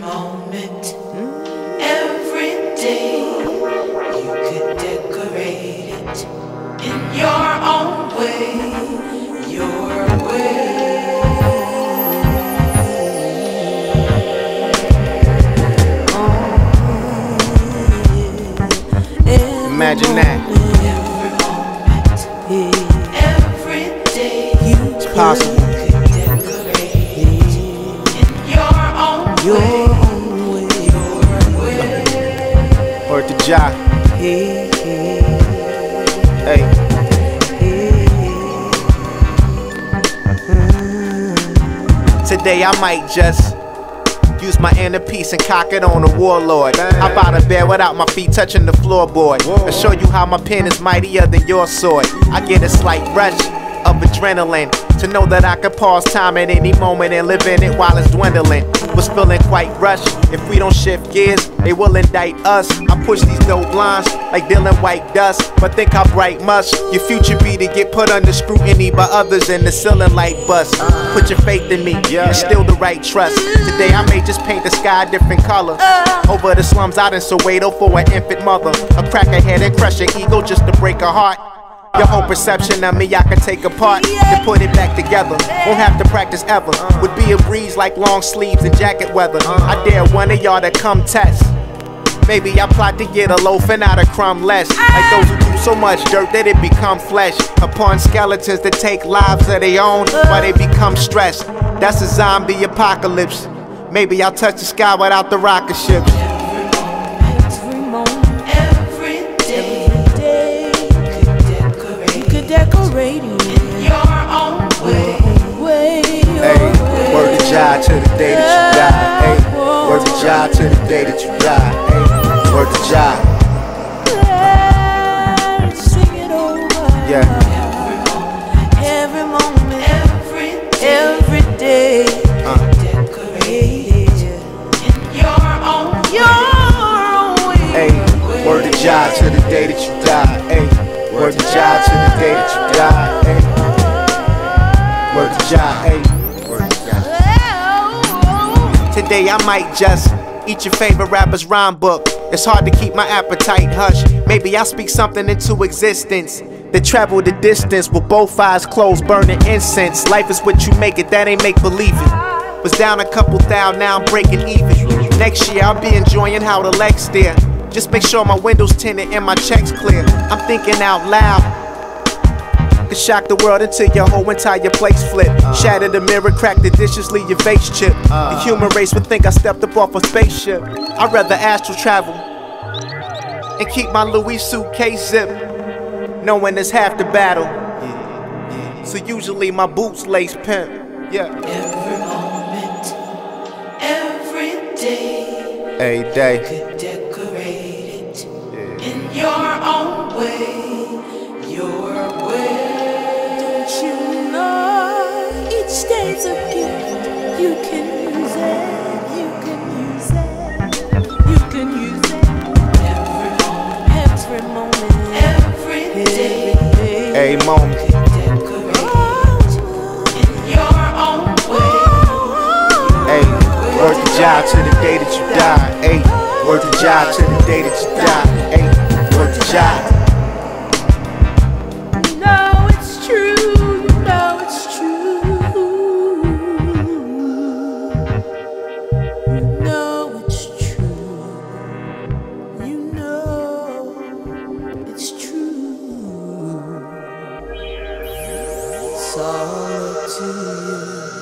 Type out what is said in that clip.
moment, every day. You could decorate it in your own way, your way. Imagine that. Every moment, every day. It's possible. Way. Word to Jah. Hey. Today I might just use my inner peace and cock it on a warlord. Hop out of bed without my feet touching the floorboard. And show you how my pen is mightier than your sword. I get a slight rush of adrenaline to know that I could pause time at any moment and live in it while it's dwindling. Was feeling quite rushed. If we don't shift gears, they will indict us. I push these dope lines like Dylan White dust, but think how bright must your future be to get put under scrutiny by others in the ceiling light bust. Put your faith in me, and still the right trust. Today I may just paint the sky a different color. Over the slums out in Soweto for an infant mother. A crack a head and crush her ego just to break her heart. Your whole perception of me I can take apart and put it back together. Won't have to practice ever. Would be a breeze like long sleeves and jacket weather. I dare one of y'all to come test. Maybe I plot to get a loaf and not a crumb less. Like those who do so much dirt that it become flesh. Upon skeletons that take lives of their own, but they become stressed. That's a zombie apocalypse. Maybe I'll touch the sky without the rocket ships. Could decorate it your own way. way. Hey, word to Jah to the day that you die. Hey, word to Jah to the day that you die. Hey, word to Jah. Sing it over. Yeah. Every moment, Every day, every day. Uh. decorate in your own Your way. Hey, word to Jah to the day that you die. Hey, word the Jah to the day that you die. Hey, word to Jah. Hey, word to Jah. Today I might just eat your favorite rapper's rhyme book. It's hard to keep my appetite hush. Maybe I'll speak something into existence. That travel the distance with both eyes closed, burning incense. Life is what you make it, that ain't make believe it. Was down a couple thou, now I'm breaking even. Next year I'll be enjoying how the legs stare. Just make sure my windows tinted and my checks clear. I'm thinking out loud. Could shock the world until your whole entire place flip. Uh. Shatter the mirror, crack the dishes, leave your face chip. Uh. The human race would think I stepped up off a spaceship. I'd rather astral travel and keep my Louis suitcase zip, knowing it's half the battle. So usually my boots lace pimp. Yeah. every moment, every day. Hey, day. Hey, moment. Hey, word to Jah to the day that you die. Hey, word to Jah to the day that you die. Hey, word to Jah. True.